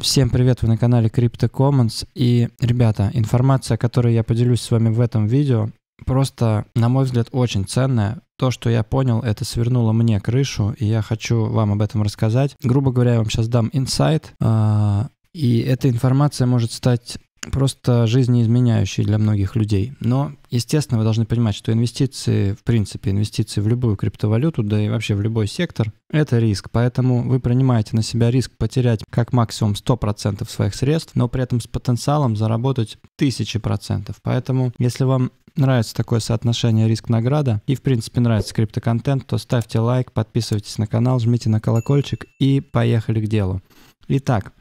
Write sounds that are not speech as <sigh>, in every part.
Всем привет, вы на канале Crypto Commons. И, ребята, информация, которой я поделюсь с вами в этом видео, просто, на мой взгляд, очень ценная. То, что я понял, это свернуло мне крышу, и я хочу вам об этом рассказать. Грубо говоря, я вам сейчас дам инсайт, а, и эта информация может стать просто жизнеизменяющий для многих людей. Но, естественно, вы должны понимать, что инвестиции, в принципе, инвестиции в любую криптовалюту, да и вообще в любой сектор, это риск. Поэтому вы принимаете на себя риск потерять как максимум 100% своих средств, но при этом с потенциалом заработать 1000%. Поэтому, если вам нравится такое соотношение риск-награда и, в принципе, нравится криптоконтент, то ставьте лайк, подписывайтесь на канал, жмите на колокольчик и поехали к делу. Итак,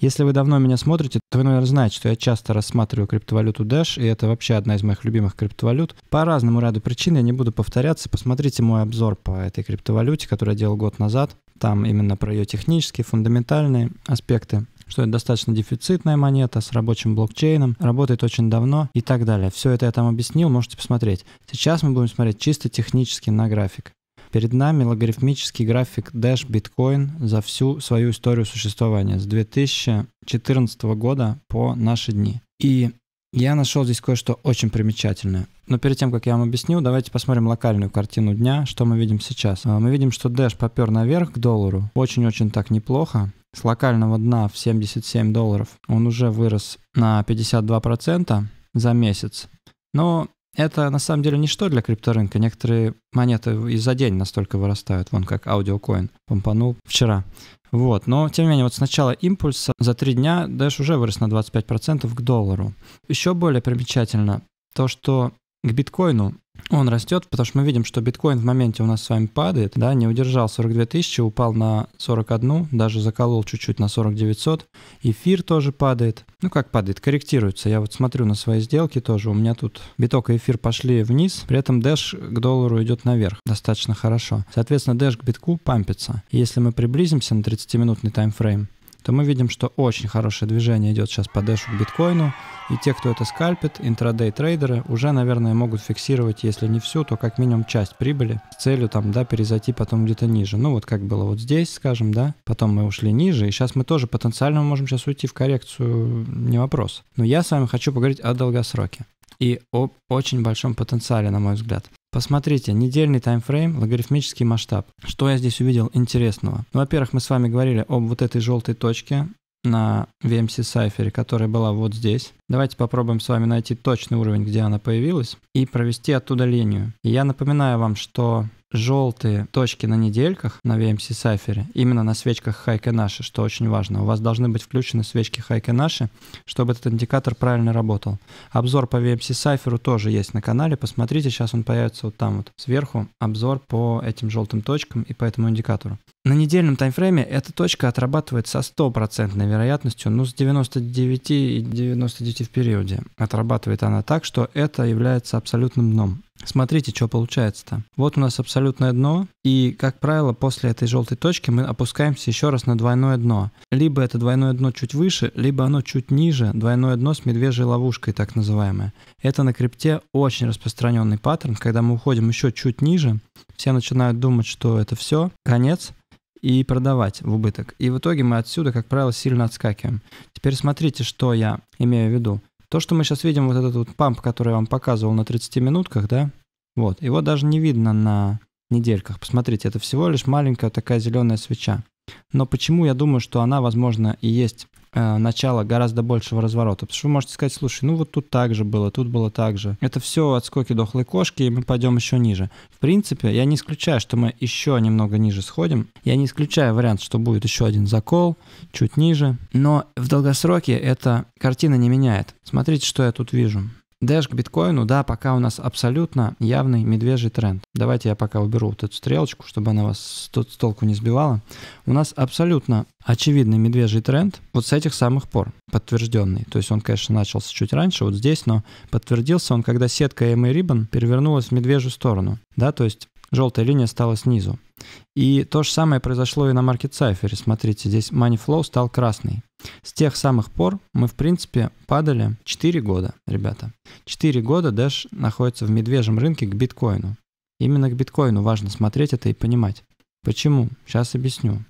если вы давно меня смотрите, то вы, наверное, знаете, что я часто рассматриваю криптовалюту Dash, и это вообще одна из моих любимых криптовалют. По разному ряду причин я не буду повторяться. Посмотрите мой обзор по этой криптовалюте, который я делал год назад. Там именно про ее технические, фундаментальные аспекты что это достаточно дефицитная монета с рабочим блокчейном, работает очень давно и так далее. Все это я там объяснил, можете посмотреть. Сейчас мы будем смотреть чисто технически на график. Перед нами логарифмический график Dash Bitcoin за всю свою историю существования с 2014 года по наши дни. И я нашел здесь кое-что очень примечательное. Но перед тем, как я вам объясню, давайте посмотрим локальную картину дня, что мы видим сейчас. А, мы видим, что Dash попер наверх к доллару, очень-очень так неплохо. С локального дна в 77 долларов он уже вырос на 52% за месяц. Но это на самом деле ничто для крипторынка. Некоторые монеты и за день настолько вырастают. Вон как аудиокоин помпанул вчера. Вот, но тем не менее, вот сначала импульс за три дня Dash уже вырос на 25% к доллару. Еще более примечательно то, что к биткоину он растет, потому что мы видим, что биткоин в моменте у нас с вами падает, да, не удержал 42 тысячи, упал на 41, даже заколол чуть-чуть на 40 900. Эфир тоже падает. Ну как падает, корректируется. Я вот смотрю на свои сделки тоже, у меня тут биток и эфир пошли вниз, при этом Dash к доллару идет наверх достаточно хорошо. Соответственно, Dash к битку пампится. если мы приблизимся на 30-минутный таймфрейм, то мы видим, что очень хорошее движение идет сейчас по дэшу к биткоину, и те, кто это скальпит, интрадей трейдеры, уже, наверное, могут фиксировать, если не всю, то как минимум часть прибыли с целью там, да, перезайти потом где-то ниже. Ну вот как было вот здесь, скажем, да, потом мы ушли ниже, и сейчас мы тоже потенциально можем сейчас уйти в коррекцию, не вопрос. Но я с вами хочу поговорить о долгосроке и об очень большом потенциале, на мой взгляд. Посмотрите, недельный таймфрейм, логарифмический масштаб. Что я здесь увидел интересного? Во-первых, мы с вами говорили об вот этой желтой точке на VMC Cypher, которая была вот здесь. Давайте попробуем с вами найти точный уровень, где она появилась, и провести оттуда линию. Я напоминаю вам, что желтые точки на недельках на VMC Cypher, именно на свечках Хайка наши, что очень важно. У вас должны быть включены свечки Хайка наши, чтобы этот индикатор правильно работал. Обзор по VMC Cypher тоже есть на канале, посмотрите, сейчас он появится вот там вот сверху, обзор по этим желтым точкам и по этому индикатору. На недельном таймфрейме эта точка отрабатывает со стопроцентной вероятностью, ну с 99 и 99 в периоде. Отрабатывает она так, что это является абсолютным дном. Смотрите, что получается-то. Вот у нас абсолютное дно, и, как правило, после этой желтой точки мы опускаемся еще раз на двойное дно. Либо это двойное дно чуть выше, либо оно чуть ниже, двойное дно с медвежьей ловушкой, так называемое. Это на крипте очень распространенный паттерн, когда мы уходим еще чуть ниже, все начинают думать, что это все, конец, и продавать в убыток. И в итоге мы отсюда, как правило, сильно отскакиваем. Теперь смотрите, что я имею в виду. То, что мы сейчас видим, вот этот вот памп, который я вам показывал на 30 минутках, да, вот, его даже не видно на недельках. Посмотрите, это всего лишь маленькая такая зеленая свеча. Но почему я думаю, что она, возможно, и есть э, начало гораздо большего разворота? Потому что вы можете сказать, слушай, ну вот тут так же было, тут было так же. Это все отскоки дохлой кошки, и мы пойдем еще ниже. В принципе, я не исключаю, что мы еще немного ниже сходим. Я не исключаю вариант, что будет еще один закол, чуть ниже. Но в долгосроке эта картина не меняет. Смотрите, что я тут вижу. Дэш к биткоину, да, пока у нас абсолютно явный медвежий тренд. Давайте я пока уберу вот эту стрелочку, чтобы она вас тут с толку не сбивала. У нас абсолютно очевидный медвежий тренд вот с этих самых пор, подтвержденный. То есть он, конечно, начался чуть раньше, вот здесь, но подтвердился он, когда сетка EMA Ribbon перевернулась в медвежью сторону. Да, то есть желтая линия стала снизу. И то же самое произошло и на Market Cypher. Смотрите, здесь Money Flow стал красный. С тех самых пор мы, в принципе, падали 4 года, ребята. 4 года Dash находится в медвежьем рынке к биткоину. Именно к биткоину важно смотреть это и понимать. Почему? Сейчас объясню.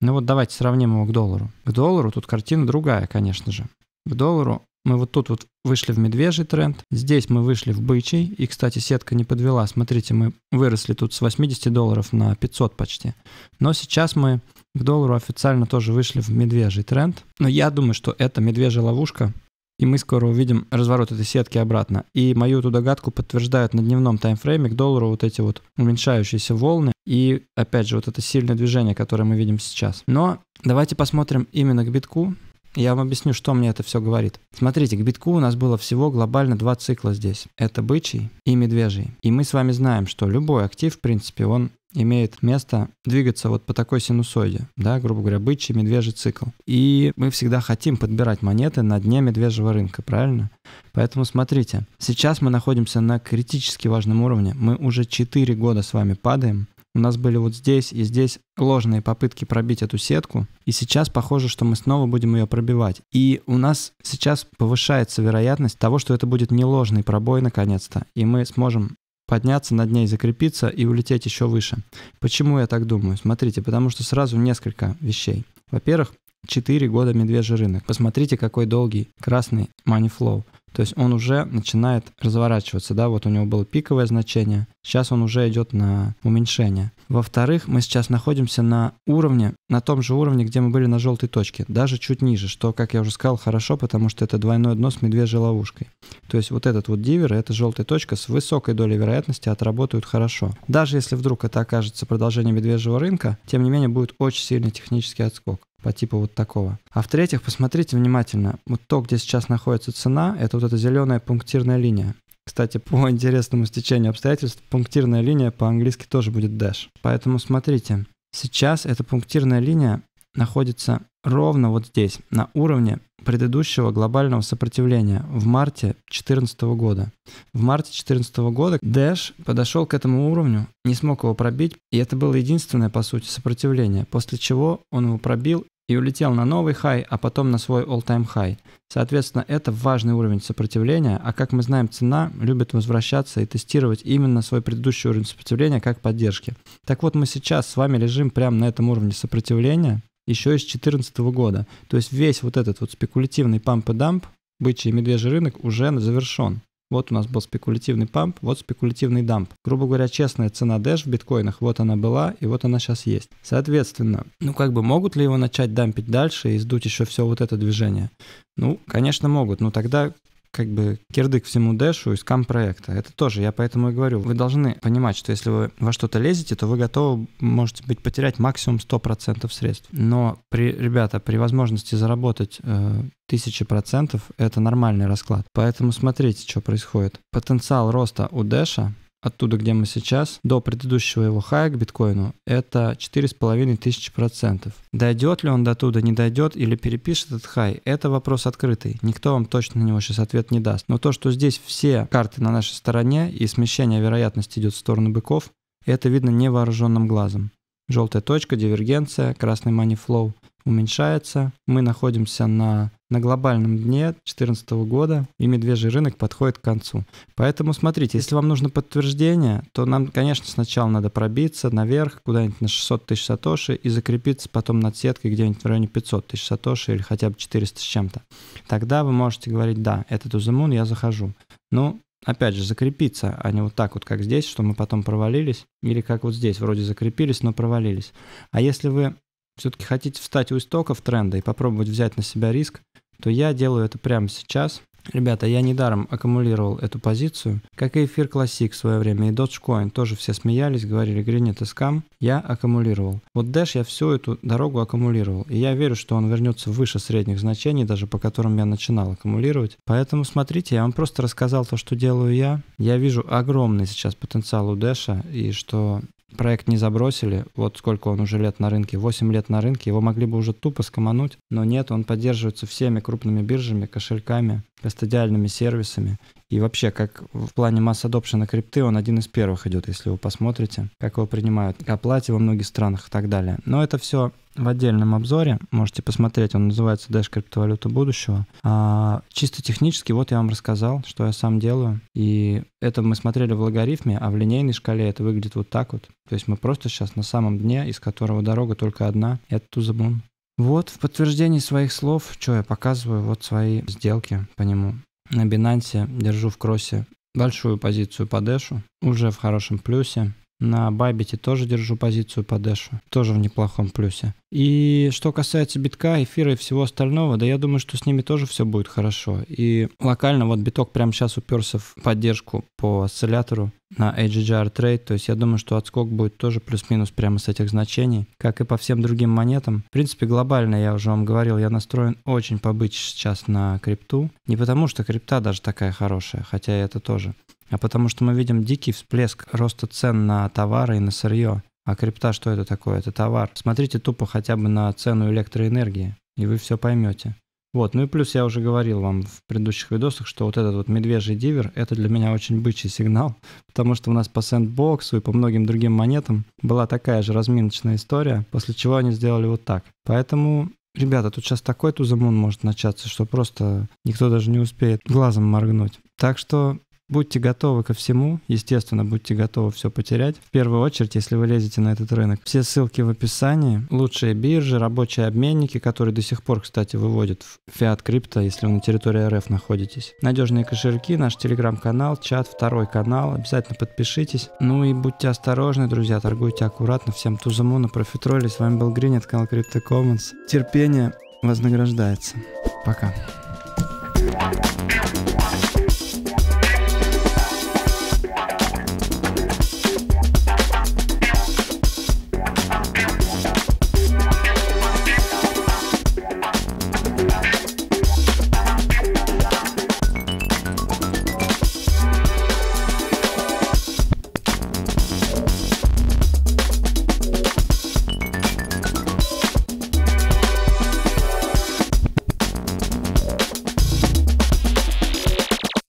Ну вот давайте сравним его к доллару. К доллару тут картина другая, конечно же. К доллару мы вот тут вот вышли в медвежий тренд, здесь мы вышли в бычий, и, кстати, сетка не подвела. Смотрите, мы выросли тут с 80 долларов на 500 почти. Но сейчас мы к доллару официально тоже вышли в медвежий тренд. Но я думаю, что это медвежья ловушка, и мы скоро увидим разворот этой сетки обратно. И мою эту догадку подтверждают на дневном таймфрейме к доллару вот эти вот уменьшающиеся волны и, опять же, вот это сильное движение, которое мы видим сейчас. Но давайте посмотрим именно к битку. Я вам объясню, что мне это все говорит. Смотрите, к битку у нас было всего глобально два цикла здесь. Это бычий и медвежий. И мы с вами знаем, что любой актив, в принципе, он имеет место двигаться вот по такой синусоиде, да, грубо говоря, бычий медвежий цикл. И мы всегда хотим подбирать монеты на дне медвежьего рынка, правильно? Поэтому смотрите, сейчас мы находимся на критически важном уровне. Мы уже 4 года с вами падаем, у нас были вот здесь и здесь ложные попытки пробить эту сетку, и сейчас похоже, что мы снова будем ее пробивать. И у нас сейчас повышается вероятность того, что это будет не ложный пробой наконец-то, и мы сможем подняться над ней, закрепиться и улететь еще выше. Почему я так думаю? Смотрите, потому что сразу несколько вещей. Во-первых, 4 года медвежий рынок. Посмотрите, какой долгий красный money flow. То есть он уже начинает разворачиваться, да, вот у него было пиковое значение, сейчас он уже идет на уменьшение. Во-вторых, мы сейчас находимся на уровне, на том же уровне, где мы были на желтой точке, даже чуть ниже, что, как я уже сказал, хорошо, потому что это двойное дно с медвежьей ловушкой. То есть вот этот вот дивер, эта желтая точка с высокой долей вероятности отработают хорошо. Даже если вдруг это окажется продолжение медвежьего рынка, тем не менее будет очень сильный технический отскок по типу вот такого. А в-третьих, посмотрите внимательно, вот то, где сейчас находится цена, это вот эта зеленая пунктирная линия. Кстати, по <laughs> интересному стечению обстоятельств, пунктирная линия по-английски тоже будет dash. Поэтому смотрите, сейчас эта пунктирная линия находится ровно вот здесь, на уровне предыдущего глобального сопротивления в марте 2014 года. В марте 2014 года Dash подошел к этому уровню, не смог его пробить, и это было единственное, по сути, сопротивление, после чего он его пробил и улетел на новый хай, а потом на свой all-time high. Соответственно, это важный уровень сопротивления, а как мы знаем, цена любит возвращаться и тестировать именно свой предыдущий уровень сопротивления как поддержки. Так вот, мы сейчас с вами лежим прямо на этом уровне сопротивления, еще из 2014 года. То есть весь вот этот вот спекулятивный памп и дамп, бычий и медвежий рынок уже завершен. Вот у нас был спекулятивный памп, вот спекулятивный дамп. Грубо говоря, честная цена Dash в биткоинах, вот она была, и вот она сейчас есть. Соответственно, ну как бы могут ли его начать дампить дальше и сдуть еще все вот это движение? Ну, конечно, могут, но тогда как бы кирдык всему дэшу из кам-проекта. Это тоже, я поэтому и говорю, вы должны понимать, что если вы во что-то лезете, то вы готовы, можете быть, потерять максимум 100% средств. Но, при, ребята, при возможности заработать э, тысячи процентов, это нормальный расклад. Поэтому смотрите, что происходит. Потенциал роста у дэша оттуда, где мы сейчас, до предыдущего его хая к биткоину, это 4,5 тысячи процентов. Дойдет ли он до туда, не дойдет или перепишет этот хай, это вопрос открытый. Никто вам точно на него сейчас ответ не даст. Но то, что здесь все карты на нашей стороне и смещение вероятности идет в сторону быков, это видно невооруженным глазом. Желтая точка, дивергенция, красный money flow уменьшается. Мы находимся на, на глобальном дне 2014 года, и медвежий рынок подходит к концу. Поэтому смотрите, если вам нужно подтверждение, то нам, конечно, сначала надо пробиться наверх, куда-нибудь на 600 тысяч сатоши и закрепиться потом над сеткой где-нибудь в районе 500 тысяч сатоши или хотя бы 400 с чем-то. Тогда вы можете говорить, да, это Туземун, я захожу. Ну, опять же, закрепиться, а не вот так вот, как здесь, что мы потом провалились, или как вот здесь, вроде закрепились, но провалились. А если вы все-таки хотите встать у истоков тренда и попробовать взять на себя риск, то я делаю это прямо сейчас. Ребята, я недаром аккумулировал эту позицию, как и эфир Classic в свое время, и Dogecoin тоже все смеялись, говорили, Green это скам, я аккумулировал. Вот Dash я всю эту дорогу аккумулировал, и я верю, что он вернется выше средних значений, даже по которым я начинал аккумулировать. Поэтому смотрите, я вам просто рассказал то, что делаю я. Я вижу огромный сейчас потенциал у Дэша, и что проект не забросили, вот сколько он уже лет на рынке, 8 лет на рынке, его могли бы уже тупо скомануть, но нет, он поддерживается всеми крупными биржами, кошельками, кастодиальными сервисами. И вообще, как в плане масс адопшена крипты, он один из первых идет, если вы посмотрите, как его принимают к оплате во многих странах и так далее. Но это все в отдельном обзоре, можете посмотреть, он называется Dash криптовалюта будущего. А, чисто технически, вот я вам рассказал, что я сам делаю, и это мы смотрели в логарифме, а в линейной шкале это выглядит вот так вот. То есть мы просто сейчас на самом дне, из которого дорога только одна, это Тузабун. Вот, в подтверждении своих слов, что я показываю, вот свои сделки по нему. На Binance держу в кроссе большую позицию по Дэшу, уже в хорошем плюсе. На Байбите тоже держу позицию по Дэшу, тоже в неплохом плюсе. И что касается битка, эфира и всего остального, да я думаю, что с ними тоже все будет хорошо. И локально вот биток прямо сейчас уперся в поддержку по осциллятору на AGGR Trade, то есть я думаю, что отскок будет тоже плюс-минус прямо с этих значений, как и по всем другим монетам. В принципе, глобально, я уже вам говорил, я настроен очень побыть сейчас на крипту. Не потому, что крипта даже такая хорошая, хотя это тоже, а потому что мы видим дикий всплеск роста цен на товары и на сырье. А крипта что это такое? Это товар. Смотрите тупо хотя бы на цену электроэнергии, и вы все поймете. Вот, ну и плюс я уже говорил вам в предыдущих видосах, что вот этот вот медвежий дивер, это для меня очень бычий сигнал, <laughs> потому что у нас по сэндбоксу и по многим другим монетам была такая же разминочная история, после чего они сделали вот так. Поэтому Ребята, тут сейчас такой тузамун может начаться, что просто никто даже не успеет глазом моргнуть. Так что Будьте готовы ко всему, естественно, будьте готовы все потерять. В первую очередь, если вы лезете на этот рынок. Все ссылки в описании. Лучшие биржи, рабочие обменники, которые до сих пор, кстати, выводят в фиат крипто, если вы на территории РФ находитесь. Надежные кошельки, наш телеграм-канал, чат, второй канал. Обязательно подпишитесь. Ну и будьте осторожны, друзья, торгуйте аккуратно. Всем тузаму на профитроли. С вами был Грин, это канал Crypto Commons. Терпение вознаграждается. Пока.